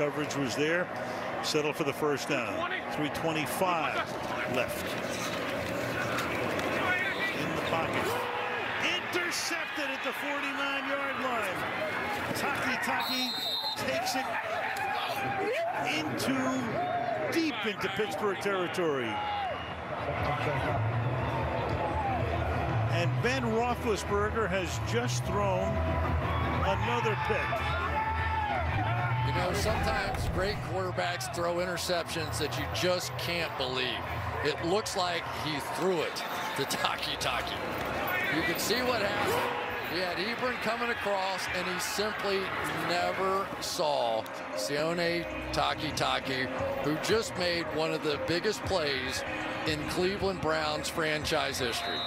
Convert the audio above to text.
Coverage was there. Settle for the first down. 325 left. In the pocket. Intercepted at the 49-yard line. Takitaki takes it into deep into Pittsburgh territory. And Ben Roethlisberger has just thrown another pick. Know, sometimes great quarterbacks throw interceptions that you just can't believe. It looks like he threw it to Takitaki. You can see what happened. He had Ebron coming across, and he simply never saw Sione Takitaki, who just made one of the biggest plays in Cleveland Browns franchise history.